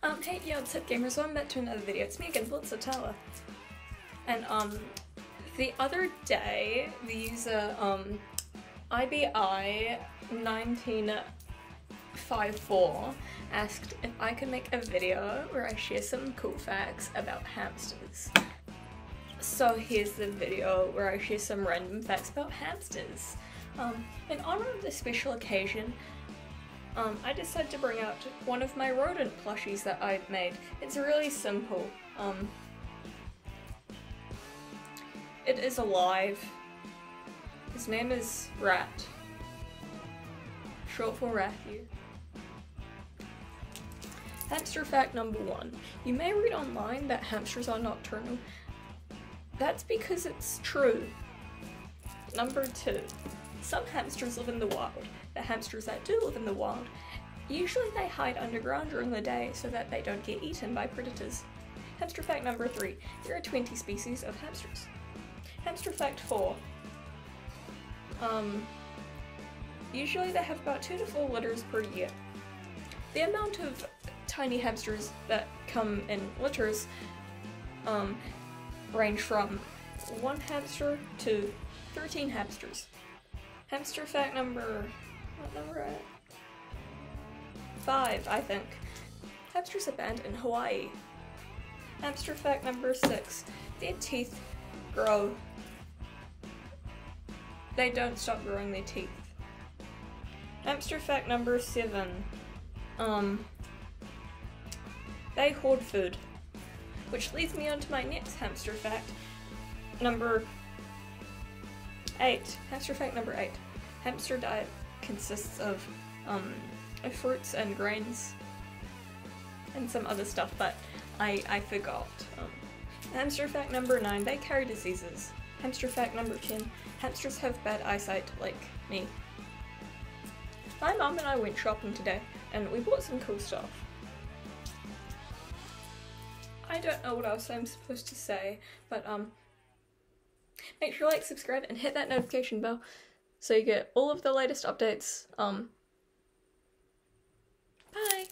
Um, hey, yeah, what's up gamers? Welcome back to another video. It's me again, Blitzer Tower. And, um, the other day, the user, um, IBI1954 asked if I could make a video where I share some cool facts about hamsters. So here's the video where I share some random facts about hamsters. Um, in honor of this special occasion, um, I decided to bring out one of my rodent plushies that I've made. It's really simple. Um, it is alive. His name is Rat. Short for Rathu. Hamster fact number one. You may read online that hamsters are nocturnal. That's because it's true. Number two. Some hamsters live in the wild. The hamsters that do live in the wild, usually they hide underground during the day so that they don't get eaten by predators. Hamster fact number three. There are 20 species of hamsters. Hamster fact four. Um, usually they have about two to four litters per year. The amount of tiny hamsters that come in litters um, range from one hamster to 13 hamsters. Hamster fact number. What number at? Five, I think. Hamsters are banned in Hawaii. Hamster fact number six. Their teeth grow. They don't stop growing their teeth. Hamster fact number seven. Um. They hoard food. Which leads me on to my next hamster fact. Number Eight. Hamster fact number eight. Hamster diet consists of um, fruits and grains and some other stuff, but I, I forgot. Um, hamster fact number nine. They carry diseases. Hamster fact number 10. Hamsters have bad eyesight like me. My mom and I went shopping today and we bought some cool stuff. I don't know what else I'm supposed to say, but um, Make sure to like, subscribe, and hit that notification bell so you get all of the latest updates. Um, bye!